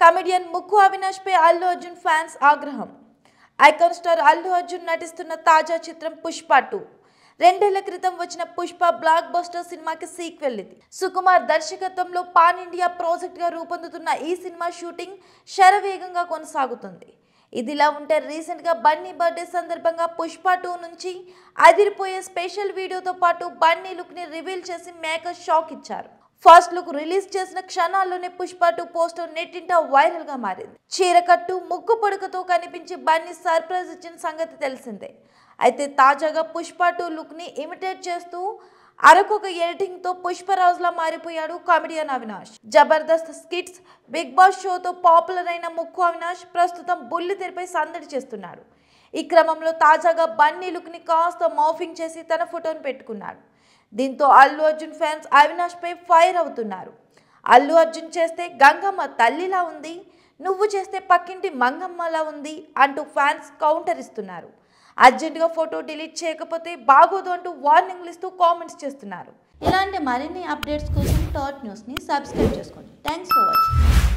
Comedian Mukku Avinash పై Allu Arjun fans ఆగ్రహం. Icon star Allu Arjun నటిస్తున్న తాజా చిత్రం పుష్ప టూ. రెండేళ్ళ క్రితం వచ్చిన పుష్ప బ్లాక్ బస్టర్ సినిమాకి సీక్వెల్ ఇది. సుకుమార్ దర్శకత్వంలో పాన్ ఇండియా ప్రాజెక్ట్గా రూపొందుతున్న ఈ సినిమా షూటింగ్ శరవేగంగా కొనసాగుతుంది. ఇదిలా ఉంటే రీసెంట్గా బన్నీ బర్త్డే సందర్భంగా పుష్ప టూ నుంచి అదిరిపోయే స్పెషల్ వీడియోతో పాటు బన్నీ లుక్ని రివీల్ చేసి మేకర్ షాక్ ఇచ్చారు. ఫస్ట్ లుక్ రిలీజ్ చేసిన క్షణాల్లోనే పుష్ప టూ పోస్టర్ నెట్టింట వైరల్గా మారింది చీరకట్టు ముగ్గు పొడుకతో కనిపించి బన్నీ సర్ప్రైజ్ ఇచ్చిన సంగతి తెలిసిందే. అయితే తాజాగా పుష్ప టూ లుక్ని ఇమిటేట్ చేస్తూ అరకొక ఎడిటింగ్తో పుష్పరాజులా మారిపోయాడు comedian Avinash. Jabardasth skits Bigg Boss షోతో popular అయిన ముక్కు అవినాష్ ప్రస్తుతం బుల్లి తెరపై సందడి చేస్తున్నాడు. ఈ క్రమంలో తాజాగా బన్నీ లుక్ని కాస్త మౌఫింగ్ చేసి తన ఫోటోను పెట్టుకున్నాడు. దీంతో అల్లు అర్జున్ ఫ్యాన్స్ అవినాష్ పై ఫైర్ అవుతున్నారు. అల్లు అర్జున్ చేస్తే గంగమ్మ తల్లిలా ఉంది నువ్వు చేస్తే పక్కింటి మంగమ్మలా ఉంది అంటూ ఫ్యాన్స్ కౌంటర్ ఇస్తున్నారు అర్జెంటుగా ఫోటో డిలీట్ చేయకపోతే బాగోదు అంటూ వార్నింగ్లు ఇస్తూ కామెంట్స్ చేస్తున్నారు. ఇలాంటి మరిన్ని అప్డేట్స్ కోసం టాట్ న్యూస్ని సబ్స్క్రైబ్ చేసుకోండి. Thanks for watching.